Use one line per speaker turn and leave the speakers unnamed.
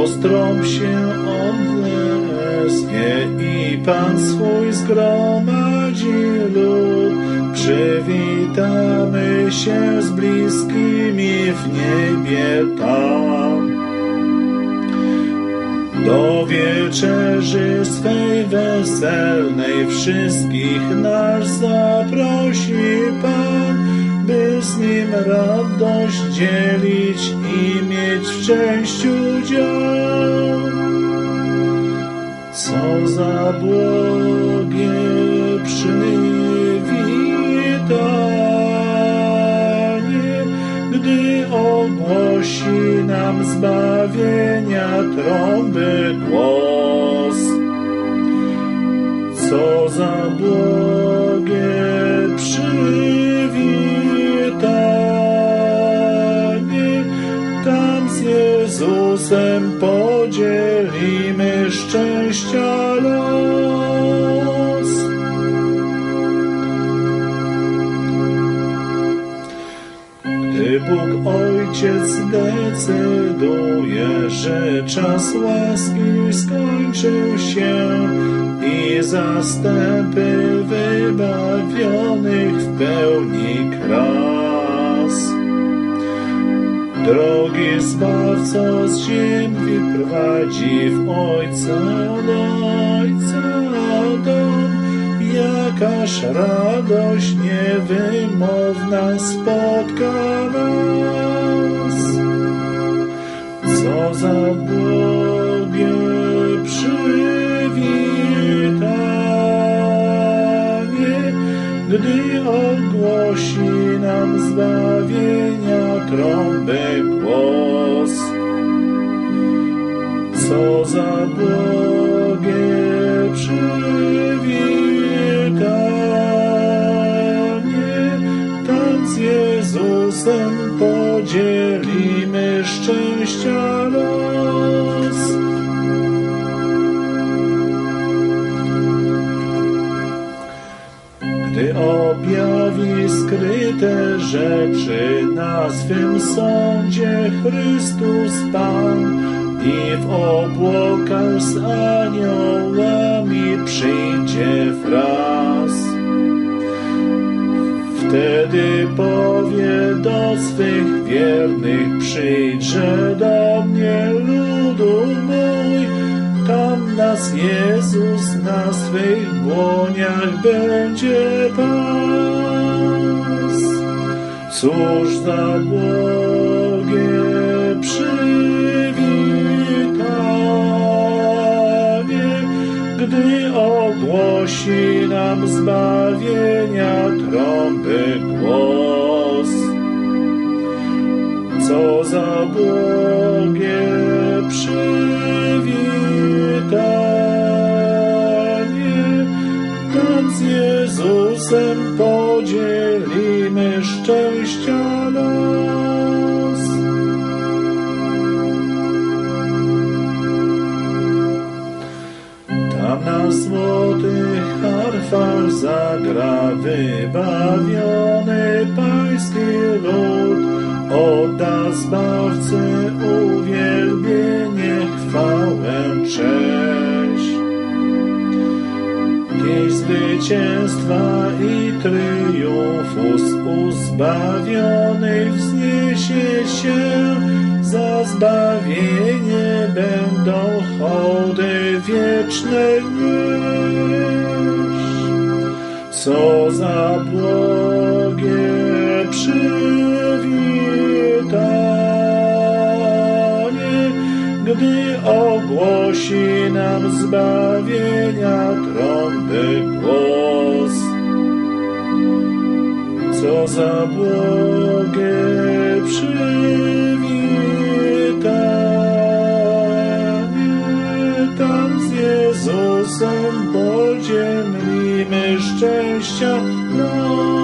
Gdy głos trąb się odezwie i Pan swój zgromadzi lud, przywitamy się z bliskimi w niebie tam. Do wieczerzy swej weselnej wszystkich nas zaprosi Pan, by z Nim radość dzielić i mieć w szczęściu dział. Za błogie przywitanie, gdy ogłosi nam zbawienia trąby głos. Co za błogie Jezusem podzielimy szczęścia los. Gdy Bóg Ojciec decyduje, że czas łaski skończył się i zastępy wybawionych w pełni kras. Drogi Zbawco z ziemi prowadzi w Ojca od Ojca dom, jakaż radość niewymowna spotka nas. Co za błogie przywitanie, gdy ogłosi nam zbawienia Jezusem podzielimy szczęścia los. Gdy objawi skryte rzeczy na swym sądzie Chrystus Pan i w obłokach z aniołami przyjdzie swych wiernych, przyjdźże do mnie ludu mój, tam nas Jezus na swych dłoniach będzie pas. Cóż za błogie przywitanie, gdy ogłosi nam zbawienia trąby głos. Co za błogie przywitanie, tam z Jezusem podzielimy szczęścia los. Tam na złotych harfach zagra wybawiony pański lud, Zbawcy uwielbienie, chwałę, cześć. Pieśń zwycięstwa i triumfu z uzbawionych wzniesie się, za zbawienie będą hołdy wieczne nieść. Co za błogie ogłosi nam zbawienia trąby głos. Co za błogie przywitanie, tam z Jezusem podzielimy szczęścia los.